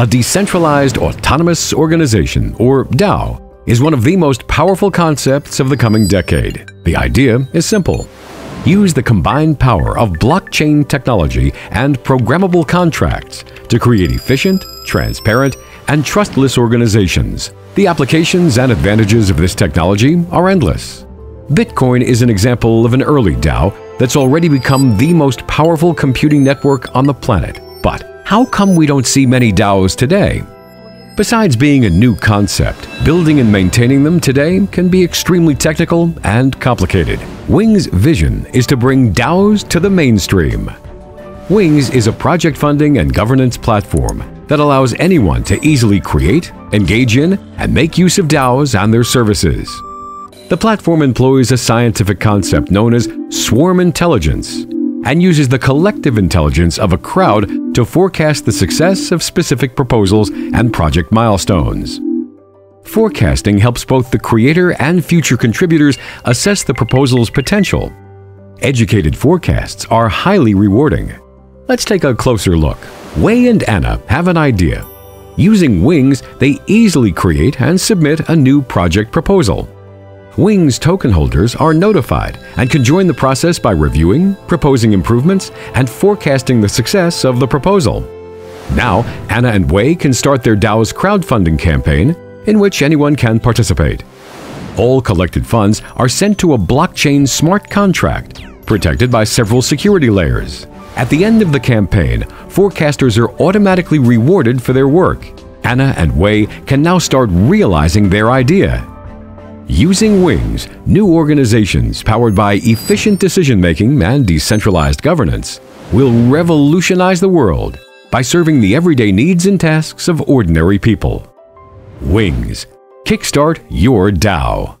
A decentralized autonomous organization, or DAO, is one of the most powerful concepts of the coming decade. The idea is simple. Use the combined power of blockchain technology and programmable contracts to create efficient, transparent, and trustless organizations. The applications and advantages of this technology are endless. Bitcoin is an example of an early DAO that's already become the most powerful computing network on the planet. But how come we don't see many DAOs today? Besides being a new concept, building and maintaining them today can be extremely technical and complicated. Wing's vision is to bring DAOs to the mainstream. Wings is a project funding and governance platform that allows anyone to easily create, engage in, and make use of DAOs and their services. The platform employs a scientific concept known as swarm intelligence and uses the collective intelligence of a crowd to forecast the success of specific proposals and project milestones. Forecasting helps both the creator and future contributors assess the proposal's potential. Educated forecasts are highly rewarding. Let's take a closer look. Wei and Anna have an idea. Using Wings, they easily create and submit a new project proposal. Wings token holders are notified and can join the process by reviewing, proposing improvements, and forecasting the success of the proposal. Now, Anna and Wei can start their DAO's crowdfunding campaign, in which anyone can participate. All collected funds are sent to a blockchain smart contract, protected by several security layers. At the end of the campaign, forecasters are automatically rewarded for their work. Anna and Wei can now start realizing their idea Using Wings, new organizations powered by efficient decision-making and decentralized governance will revolutionize the world by serving the everyday needs and tasks of ordinary people. Wings. Kickstart your DAO.